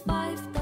Five.